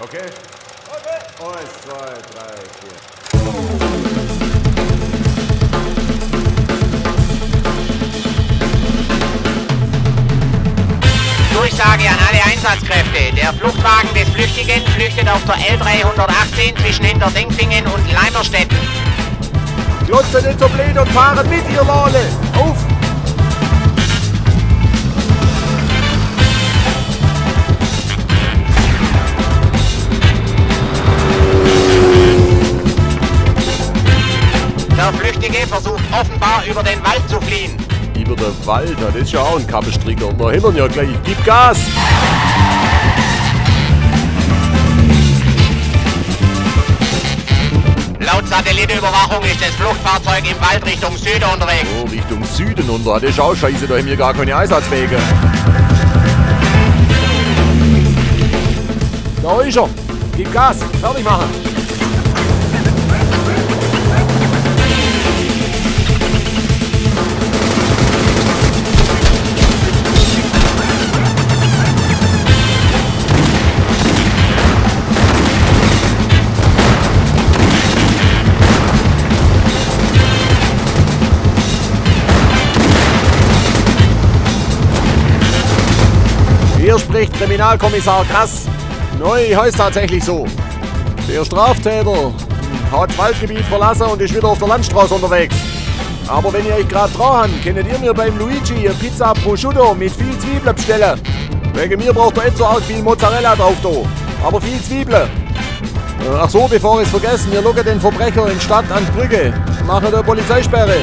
Okay? Okay. Eins, zwei, drei, vier. Durchsage an alle Einsatzkräfte. Der Fluchtwagen des Flüchtigen flüchtet auf der L318 zwischen Hinterdingfingen und Leimerstetten. Glotze nicht so blöd und fahren mit, ihr Wale! Auf! Der Flüchtige versucht offenbar über den Wald zu fliehen. Über den Wald, das ist ja auch ein Kappenstricker. Da haben wir ihn ja gleich. Gib Gas! Laut Satellitenüberwachung ist das Fluchtfahrzeug im Wald Richtung Süden unterwegs. Oh, Richtung Süden runter. Das ist auch scheiße, da haben wir gar keine Einsatzwege. Da ist er. Gib Gas. Fertig machen. Hier spricht Kriminalkommissar Krass. Neu heißt tatsächlich so. Der Straftäter hat das Waldgebiet verlassen und ist wieder auf der Landstraße unterwegs. Aber wenn ihr euch gerade dran könnt ihr mir beim Luigi eine Pizza Prosciutto mit viel Zwiebeln bestellen. Wegen mir braucht ihr nicht so arg viel Mozzarella drauf da. Aber viel Zwiebeln. Äh, Ach so, bevor ich es vergessen, wir locken den Verbrecher in Stadt an die Brücke. Machen der Polizeisperre.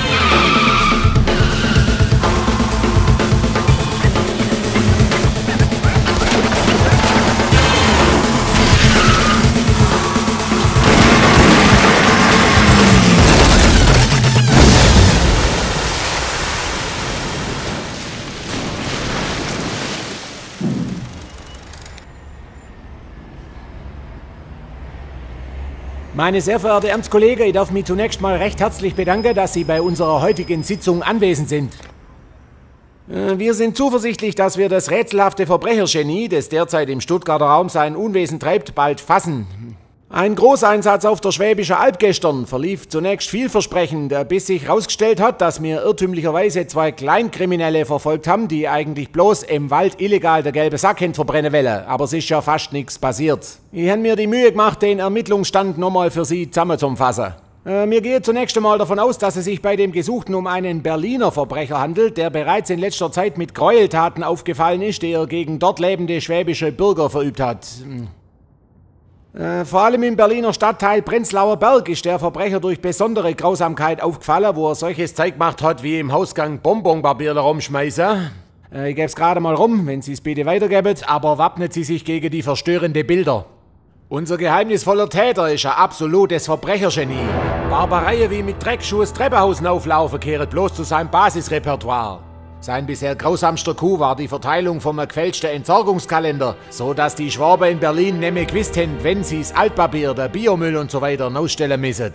Meine sehr verehrte Amtskollege, ich darf mich zunächst mal recht herzlich bedanken, dass Sie bei unserer heutigen Sitzung anwesend sind. Äh, Wir sind zuversichtlich, dass wir das rätselhafte Verbrechergenie, das derzeit im Stuttgarter Raum sein Unwesen treibt, bald fassen. Ein Großeinsatz auf der Schwäbischen Alb gestern verlief zunächst vielversprechend, bis sich herausgestellt hat, dass wir irrtümlicherweise zwei Kleinkriminelle verfolgt haben, die eigentlich bloß im Wald illegal der gelbe Sack verbrennen wollen. Aber es ist ja fast nichts passiert. Ich habe mir die Mühe gemacht, den Ermittlungsstand nochmal für Sie zusammenzufassen. Äh, Mir gehe zunächst einmal davon aus, dass es sich bei dem Gesuchten um einen Berliner Verbrecher handelt, der bereits in letzter Zeit mit Gräueltaten aufgefallen ist, die er gegen dort lebende schwäbische Bürger verübt hat. Äh, vor allem im Berliner Stadtteil Prenzlauer Berg ist der Verbrecher durch besondere Grausamkeit aufgefallen, wo er solches Zeug gemacht hat, wie im Hausgang Bonbonbarbierer rumschmeißen. Äh, ich geb's gerade mal rum, wenn Sie es bitte weitergeben, aber wappnet Sie sich gegen die verstörende Bilder. Unser geheimnisvoller Täter ist ein absolutes Verbrechergenie. Barbareien wie mit Dreckschuhes Treppenhausen auflaufen kehrt bloß zu seinem Basisrepertoire. Sein bisher grausamster Coup war die Verteilung vom gefälschten Entsorgungskalender, so dass die Schwaben in Berlin nämlich gewusst haben, wenn sie das Altpapier, der Biomüll und so weiter ausstellen müssen.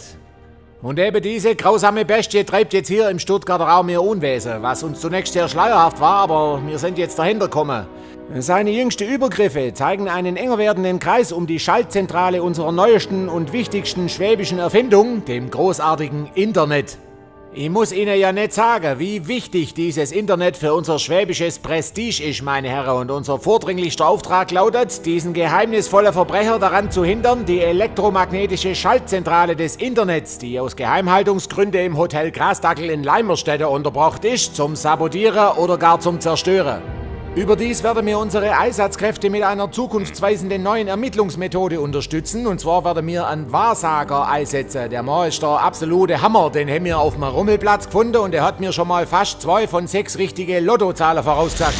Und eben diese grausame Bestie treibt jetzt hier im Stuttgarter Raum ihr Unwesen, was uns zunächst sehr schleierhaft war, aber wir sind jetzt dahinter gekommen. Seine jüngsten Übergriffe zeigen einen enger werdenden Kreis um die Schaltzentrale unserer neuesten und wichtigsten schwäbischen Erfindung, dem großartigen Internet. Ich muss Ihnen ja nicht sagen, wie wichtig dieses Internet für unser schwäbisches Prestige ist, meine Herren. Und unser vordringlichster Auftrag lautet, diesen geheimnisvollen Verbrecher daran zu hindern, die elektromagnetische Schaltzentrale des Internets, die aus Geheimhaltungsgründen im Hotel Grasdackel in Leimerstädte unterbracht ist, zum Sabotieren oder gar zum Zerstören. Überdies werden wir unsere Einsatzkräfte mit einer zukunftsweisenden neuen Ermittlungsmethode unterstützen. Und zwar werden wir einen Wahrsager einsetzen. Der Mann ist der absolute Hammer. Den haben wir auf dem Rummelplatz gefunden und er hat mir schon mal fast zwei von sechs richtige Lottozahlen vorausgesagt.